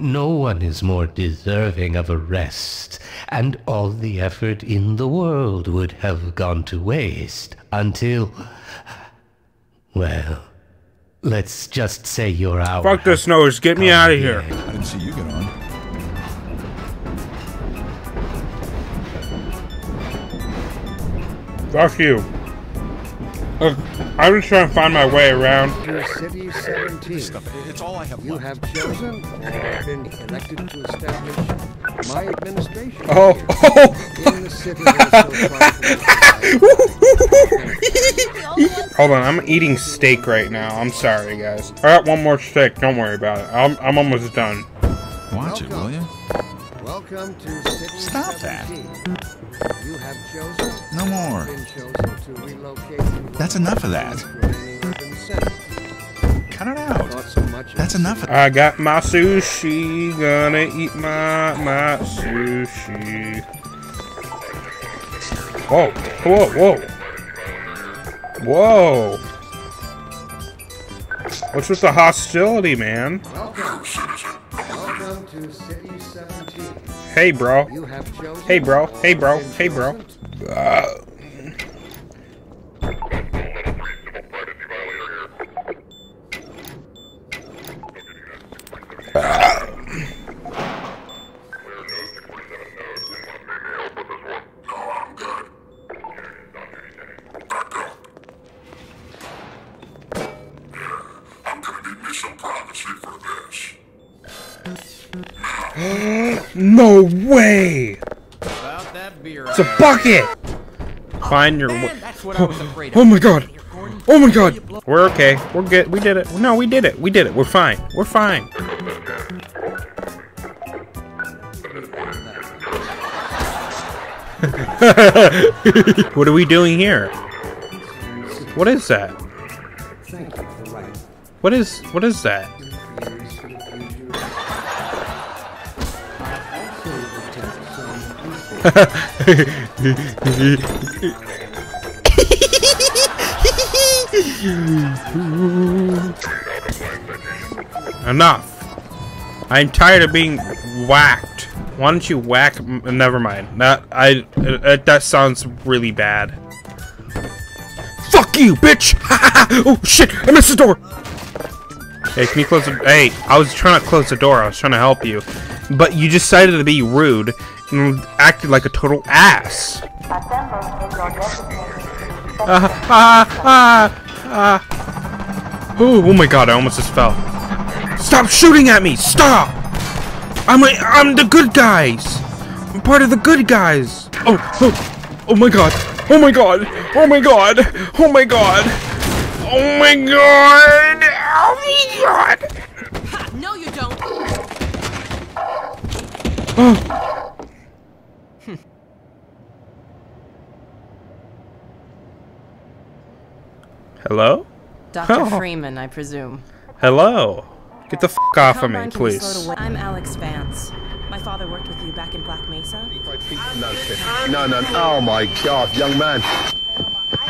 No one is more deserving of a rest, and all the effort in the world would have gone to waste until. Well, let's just say you're out. Fuck this nose. Get me out of here. I didn't see you get on. Fuck you. Look, I'm just trying to find my way around. to City 17. Stuff it. It's all I have You left. have chosen and been elected to establish my administration Oh, oh. in the city that is so Hold on, I'm eating steak right now. I'm sorry, guys. I got one more steak. Don't worry about it. I'm, I'm almost done. Watch it, will you? Welcome to City Stop that. You have chosen No more. chosen to relocate That's enough of that. remaining urban centers. Cut it out. So much That's enough of I got my sushi. Gonna eat my my sushi. Whoa, whoa, whoa. Whoa. What's with the hostility, man? Welcome. Welcome to City 17. Hey, bro. You have chosen Hey, bro. Hey, bro. Hey, bro. Uh, bucket! Find your. Man, that's what I was afraid Oh my god! Oh my god! We're okay. We're good. We did it. No, we did it. We did it. We're fine. We're fine. what are we doing here? What is that? Thank you for writing. What is what is that? Enough. I'm tired of being whacked. Why don't you whack? Never mind. That I uh, that sounds really bad. Fuck you, bitch! oh shit! I missed the door. Hey, can you close the? Hey, I was trying to close the door. I was trying to help you, but you decided to be rude and acted like a total ass. Ah ah ah ah! Oh, oh my god! I almost just fell. Stop shooting at me! Stop! I'm a, I'm the good guys. I'm part of the good guys. Oh, oh, oh my god! Oh my god! Oh my god! Oh my god! Oh my god! Oh my god! No, you don't. Oh. Hello? Dr. Oh. Freeman, I presume. Hello? Get the f off of me, Hellbound can be slow please. I'm Alyx Vance. My father worked with you back in Black Mesa. No, shit. no, no. Oh my God, young man.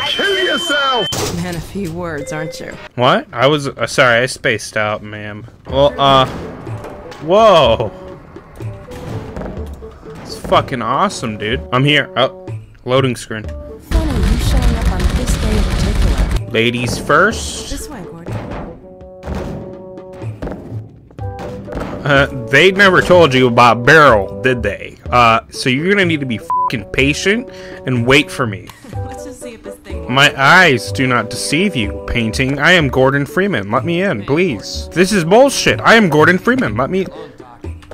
Kill yourself! Man, a few words, aren't you? What? I was uh, sorry, I spaced out, ma'am. Well, uh, whoa, it's fucking awesome, dude. I'm here. Oh, loading screen. Ladies first. This way, Gordon. Uh, they never told you about Barrel, did they? Uh, so you're gonna need to be fucking patient and wait for me. Let's just see if this thing works. My eyes do not deceive you, painting. I am Gordon Freeman. Let me in, please. This is bullshit. I am Gordon Freeman. Let me.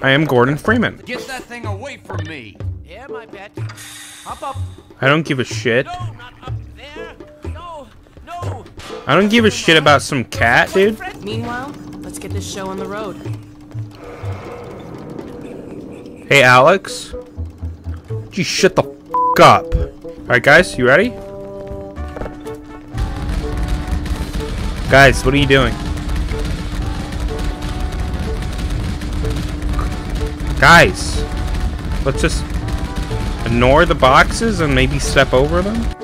I am Gordon Freeman. Get that thing away from me. Yeah, my pet. Hop up. I don't give a shit. No, I don't give a shit about some cat, dude. Meanwhile, let's get this show on the road. Hey, Alyx. You shut the f up. Alright, guys, you ready? Guys, what are you doing? Guys, let's just ignore the boxes and maybe step over them.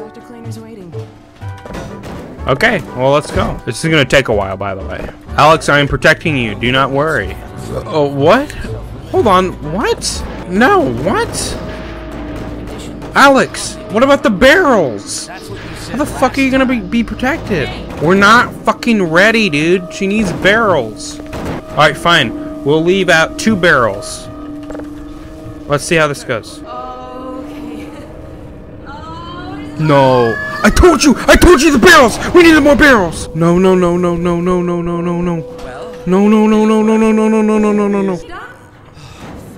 Dr. Kleiner's waiting. Okay, well, let's go. This is gonna take a while, by the way. Alyx, I am protecting you. Do not worry. Oh, what? Hold on, what? No, what? Alyx, what about the barrels? How the fuck are you gonna be, be protected? We're not fucking ready, dude. She needs barrels. Alright, fine. We'll leave out two barrels. Let's see how this goes. No. I told you! I told you the barrels! We needed more barrels! No, no, no, no, no, no, no, no, no, no. No, no, no, no, no, no, no, no, no, no, no, no, no.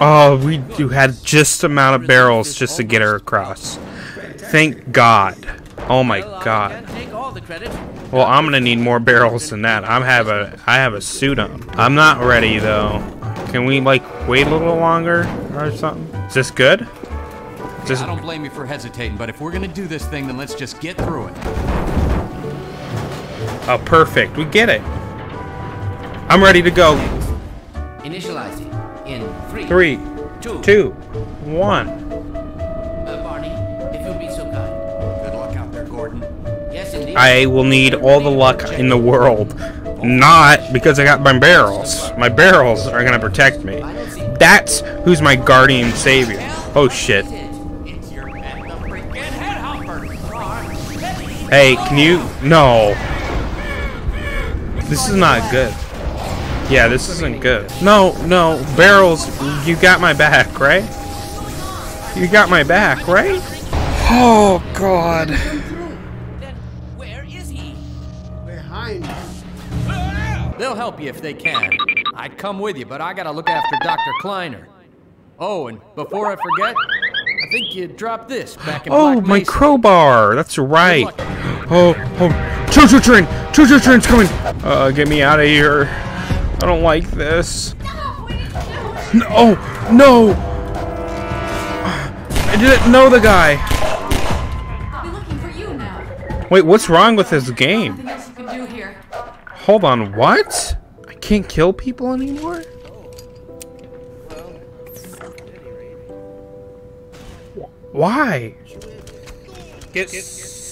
Oh, we you had just amount of barrels just to get her across. Thank God. Oh my God. Take all the credit. Well, I'm gonna need more barrels than that. I'm have a I have a suit on. I'm not ready though. Can we like wait a little longer or something? Is this good? Is this I don't blame you for hesitating, but if we're gonna do this thing, then let's just get through it. oh perfect? We get it. I'm ready to go. Initializing in three, Three, two, two, one. Uh, Barney, if you'll be so kind. Good luck out there, Gordon. Yes, indeed. I will need all the luck in the world. Not because I got my barrels. My barrels are gonna protect me. That's who's my guardian savior. Oh shit. Hey, can you? No. This is not good. Yeah, this isn't good. No, no, barrels, you got my back, right? You got my back, right? Oh, God. Then where is he? Behind They'll help you if they can. I'd come with you, but I gotta look after Dr. Kleiner. Oh, and before I forget, I think you dropped this back in Oh, Black my Mesa. crowbar. That's right. Good luck. Oh, oh, choo-choo train! Choo-choo train's coming! Uh, get me out of here. I don't like this. No, oh, no! I didn't know the guy. I'll be looking for you now. Wait, what's wrong with this game? Nothing else you can do here. Hold on, what? I can't kill people anymore? Wh- Why? Get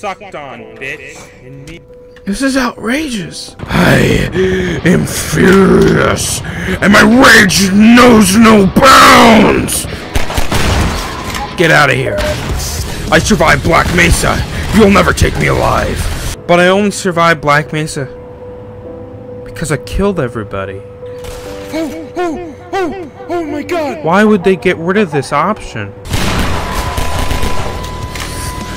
sucked on, bitch. This is outrageous. I am furious, and my rage knows no bounds. Get out of here. I survived Black Mesa. You'll never take me alive. But I only survived Black Mesa because I killed everybody. Oh, oh, oh, oh, oh my god. Why would they get rid of this option?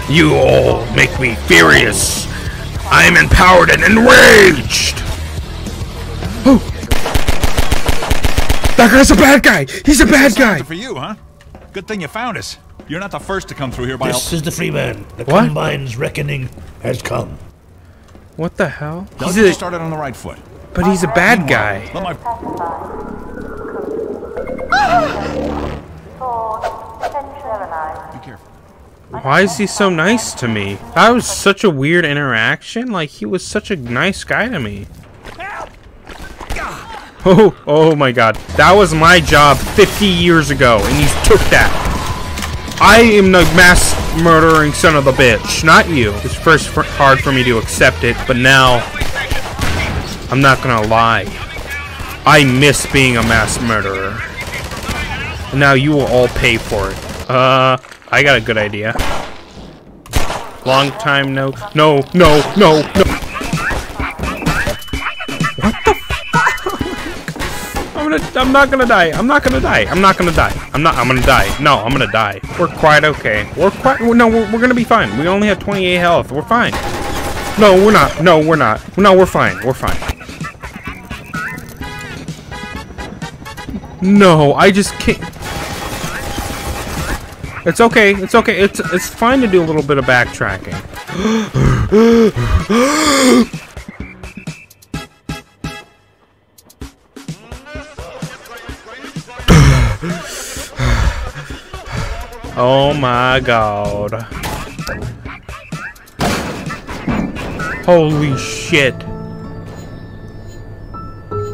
You all make me furious. I am empowered and enraged. Oh. That guy's a bad guy. He's a bad guy. For you, huh? Good thing you found us. You're not the first to come through here by This is the Freeman. The What? Combine's reckoning has come. What the hell? Don't He's get you a, started on the right foot. but he's a bad guy. Let my be careful. Why is he so nice to me? That was such a weird interaction. Like, he was such a nice guy to me. Oh, oh my god. That was my job 50 years ago, and you took that. I am the mass murdering son of a bitch, not you. It's first hard for me to accept it, but now, I'm not gonna lie. I miss being a mass murderer. And now you will all pay for it. Uh, I got a good idea. Long time no, no, no, no, no. What the? I'm gonna, I'm not gonna die. I'm not gonna die. I'm not gonna die. I'm not, I'm gonna die. No, I'm gonna die. We're quite okay. We're quite, no, we're, we're gonna be fine. We only have 28 health. We're fine. No, we're not. No, we're not. No, we're fine. We're fine. No, I just can't. It's okay. It's okay. It's it's fine to do a little bit of backtracking. oh my god. Holy shit.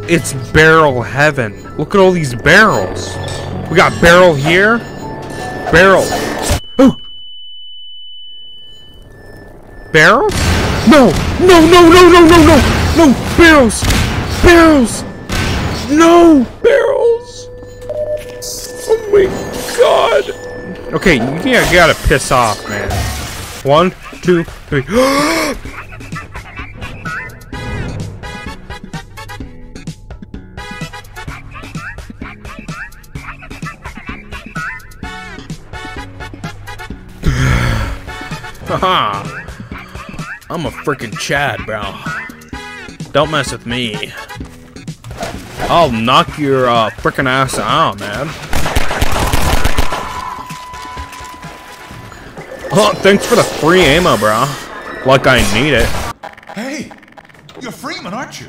It's barrel heaven. Look at all these barrels. We got barrel here. Barrel. Oh. Barrels? No! No, no, no, no, no, no! No! Barrels! Barrels! No! Barrels! Oh my god! Okay, you gotta, piss off, man. One, two, three. freaking Chad, bro. Don't mess with me. I'll knock your uh, freaking ass out, man. Oh, thanks for the free ammo, bro. Like I need it. Hey, you're Freeman, aren't you?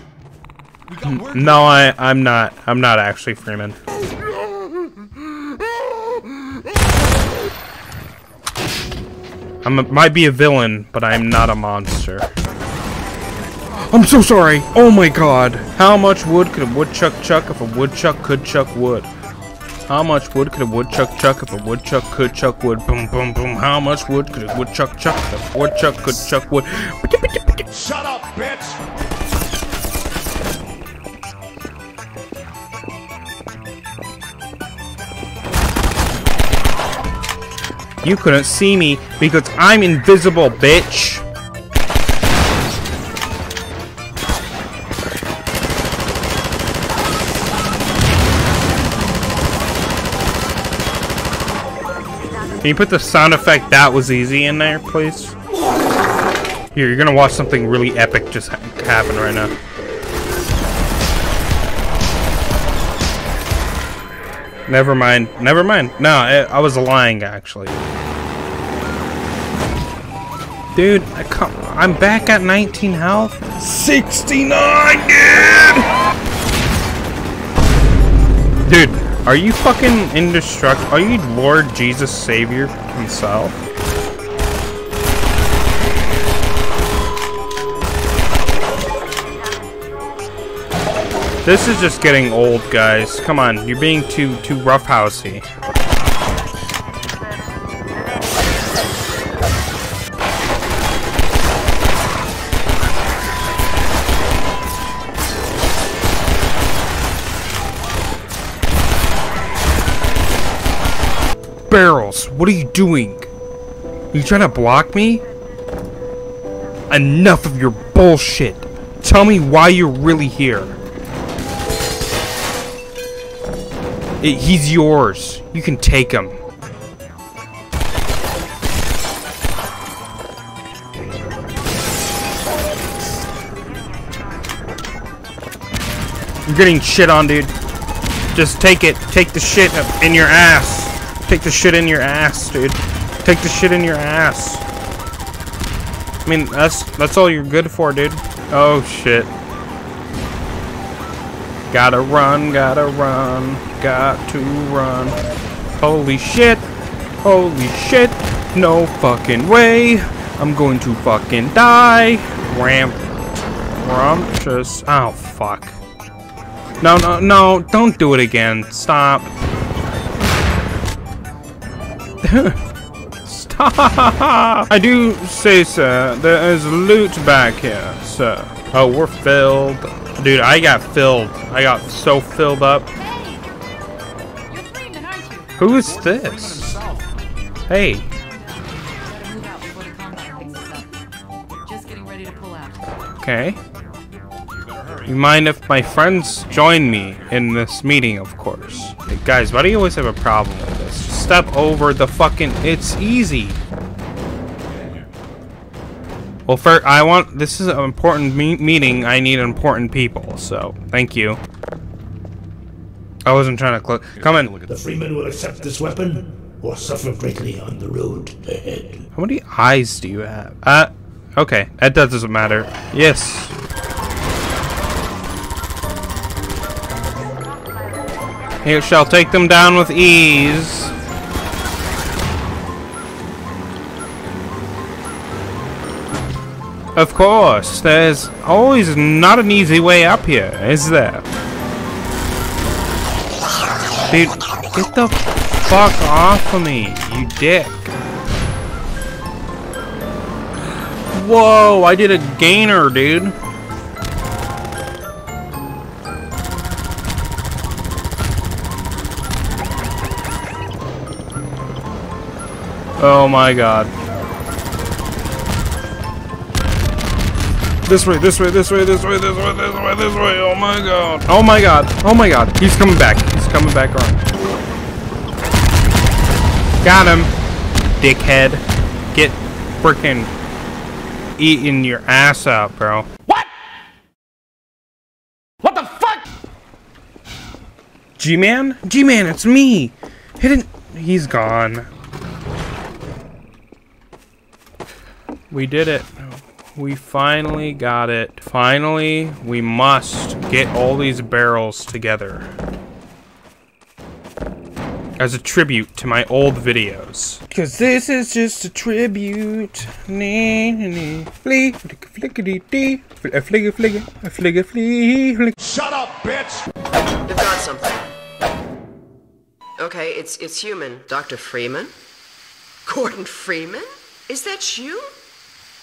We got word. No, I, I'm not. I'm not actually Freeman. I might be a villain, but I'm not a monster. I'm so sorry. Oh my god. How much wood could a woodchuck chuck if a woodchuck could chuck wood? How much wood could a woodchuck chuck if a woodchuck could chuck wood? Boom, boom, boom. How much wood could a woodchuck chuck if a woodchuck could chuck wood? Shut up, bitch! You couldn't see me because I'm invisible, bitch. Can you put the sound effect that was easy in there, please? Here, you're gonna watch something really epic just ha happen right now. Never mind. Never mind. No, I, I was lying, actually. Dude, I come, I'm back at 19 health. 69, dude! Dude, are you fucking indestructible? Are you Lord Jesus Savior himself? This is just getting old, guys. Come on, you're being too too roughhousey. Barrels, what are you doing? Are you trying to block me? Enough of your bullshit. Tell me why you're really here. I- he's yours. You can take him. You're getting shit on, dude. Just take it. Take the shit in your ass. Take the shit in your ass, dude. Take the shit in your ass. I mean, that's that's all you're good for, dude. Oh shit. Gotta run, gotta run, got to run. Holy shit. Holy shit. No fucking way. I'm going to fucking die. Ramp. Rumptious. Oh, fuck. No, no, no. Don't do it again. Stop. Stop! I do say, sir, there is loot back here, sir. Oh, we're filled. Dude, I got filled. I got so filled up. Who is this? Hey. Okay. You mind if my friends join me in this meeting, of course? Hey, guys, why do you always have a problem with this? Step over the fucking... It's easy. Well, first, I want... This is an important me meeting. I need important people, so thank you. I wasn't trying to close... Come in. Look at. The Freeman will accept this weapon or suffer greatly on the road ahead. How many eyes do you have? Uh, okay. That doesn't matter. Yes. You shall take them down with ease. Of course, there's always not an easy way up here, is there? Dude, get the fuck off of me, you dick. Whoa, I did a gainer, dude. Oh my god. This way, this way, this way, this way, this way, this way, this way. Oh my god. Oh my god. Oh my god. He's coming back. He's coming back on. Got him. Dickhead. Get freaking eating your ass out, bro. What? What the fuck? G-Man? G-Man, it's me. Hidden. He's gone. We did it. We finally got it. Finally, we must get all these barrels together. As a tribute to my old videos. Cause this is just a tribute. Shut up, bitch! They've got something. Okay, it's it's human. Dr. Freeman? Gordon Freeman? Is that you?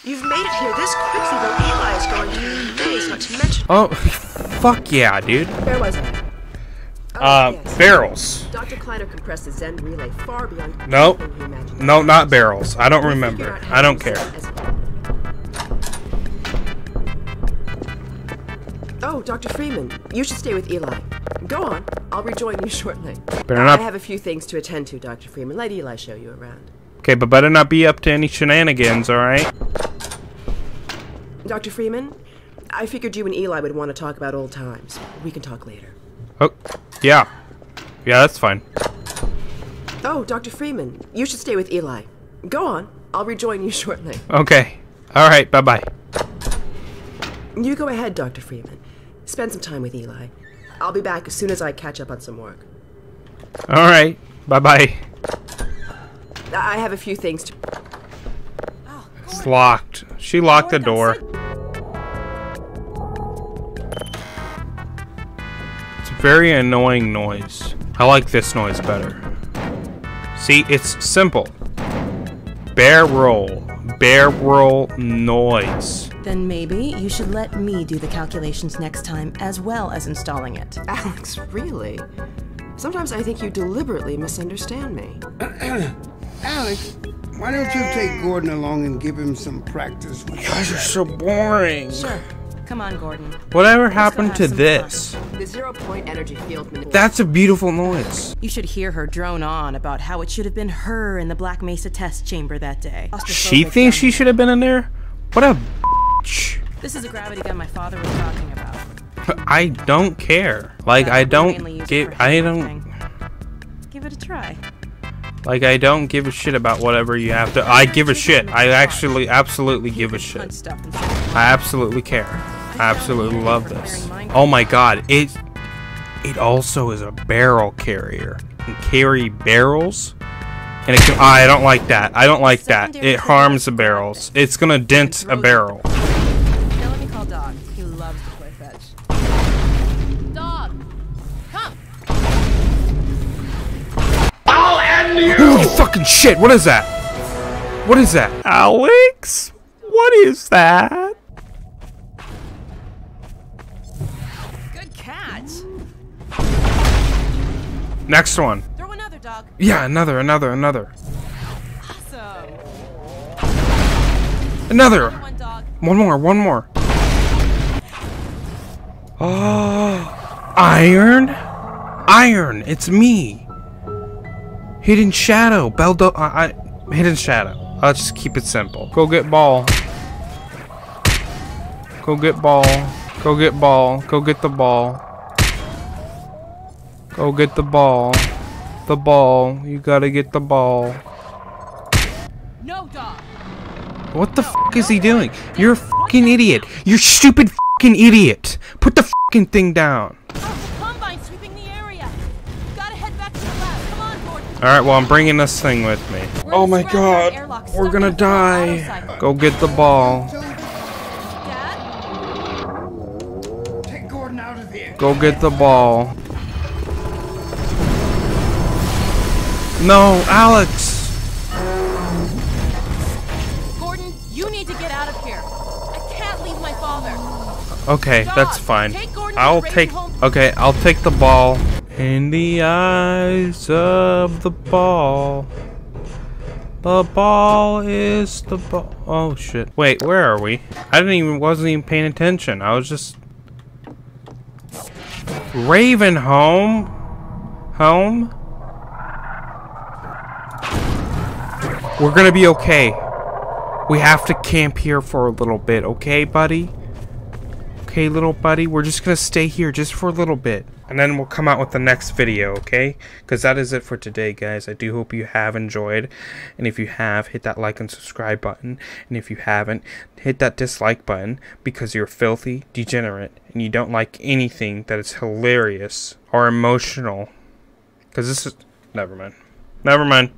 You've made it here this quickly, though Eli is going to be amazed, not to mention. Oh, fuck yeah, dude. Where was I? Uh, barrels. Dr. Kleiner compressed the Xen relay far beyond Nope. anything he imagined. No, not barrels. I don't remember. I don't care. Oh, Dr. Freeman, you should stay with Eli. Go on, I'll rejoin you shortly. Better not- I have a few things to attend to, Dr. Freeman. Let Eli show you around. Okay, but better not be up to any shenanigans, alright? Dr. Freeman, I figured you and Eli would want to talk about old times. We can talk later. Oh, yeah. Yeah, that's fine. Oh, Dr. Freeman, you should stay with Eli. Go on, I'll rejoin you shortly. Okay. Alright, bye-bye. You go ahead, Dr. Freeman. Spend some time with Eli. I'll be back as soon as I catch up on some work. Alright, bye-bye. I have a few things to. It's locked. She locked the door. It's a very annoying noise. I like this noise better. See, it's simple. Barrel. Barrel noise. Then maybe you should let me do the calculations next time as well as installing it. Alyx, really? Sometimes I think you deliberately misunderstand me. Alyx, why don't you take Gordon along and give him some practice? You guys are so boring. Sure. Come on, Gordon. Whatever happened to this? The zero point energy field manipulation. That's a beautiful noise. You should hear her drone on about how it should have been her in the Black Mesa test chamber that day. She thinks she should have been in there? What a bitch. This is a gravity gun my father was talking about. I don't care. Like, I don't get. I don't. Give it a try. Like, I don't give a shit about whatever you have to. I give a shit. I actually, absolutely give a shit. I absolutely care. I absolutely love this. Oh my god, it. It also is a barrel carrier. Can carry barrels. And it can. I don't like that. I don't like that. It harms the barrels. It's gonna dent a barrel. Fucking shit, what is that? What is that? Alyx? What is that? Good catch! Next one. Throw another dog. Yeah, another, another, another. Awesome. Another! One dog. One more, one more. Oh, iron? Iron, it's me. Hidden Shadow, Beldo, I, I, Hidden Shadow. I'll just keep it simple. Go get ball. Go get ball. Go get ball. Go get the ball. Go get the ball. The ball. You gotta get the ball. No dog. What the f is he doing? You're a fucking idiot. You're stupid fucking idiot. Put the fucking thing down. Alright, well, I'm bringing this thing with me. Oh my god. We're gonna die. Go get the ball. Take Gordon out of here. Go get the ball. No, Alyx. Gordon, you need to get out of here. I can't leave my father. Okay, that's fine. take I'll take. Okay, I'll take the ball. In the eyes of the ball. The ball is the ball. Oh shit. Wait, where are we? I didn't even wasn't even paying attention. I was just Ravenholm. Home. We're gonna be okay. We have to camp here for a little bit, okay, buddy? Okay, little buddy, we're just gonna stay here just for a little bit. And then we'll come out with the next video, okay? Because that is it for today, guys. I do hope you have enjoyed. And if you have, hit that like and subscribe button. And if you haven't, hit that dislike button because you're filthy, degenerate, and you don't like anything that is hilarious or emotional. Because this is... Never mind. Never mind.